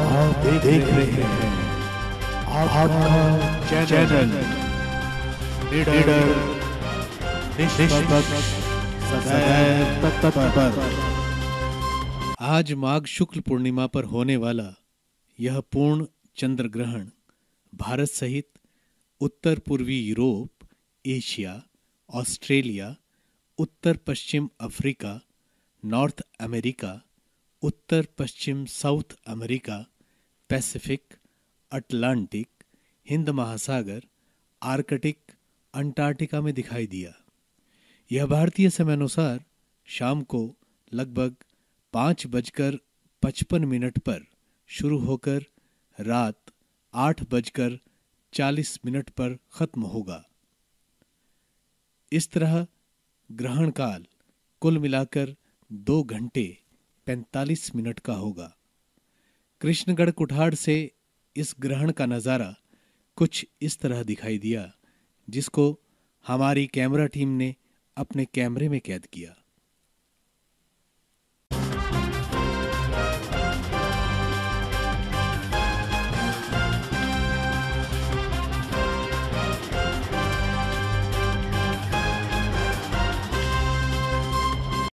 आप देख रहे हैं आपका चैनल लीडर आज माघ शुक्ल पूर्णिमा पर होने वाला यह पूर्ण चंद्र ग्रहण भारत सहित उत्तर पूर्वी यूरोप, एशिया, ऑस्ट्रेलिया, उत्तर पश्चिम अफ्रीका, नॉर्थ अमेरिका उत्तर, पश्चिम, South America, Pacific, Atlantic, Hind महासागर, आर्कटिक, अंटार्कटिका में दिखाई दिया। यह भारतीय समयानुसार शाम को लगभग पाँच बजकर पचपन मिनट पर शुरू होकर रात आठ बजकर चालीस मिनट पर खत्म होगा। इस तरह ग्रहण काल कुल मिलाकर दो घंटे पैंतालीस मिनट का होगा। कृष्णगढ़ कुठार से इस ग्रहण का नज़ारा कुछ इस तरह दिखाई दिया, जिसको हमारी कैमरा टीम ने अपने कैमरे में कैद किया।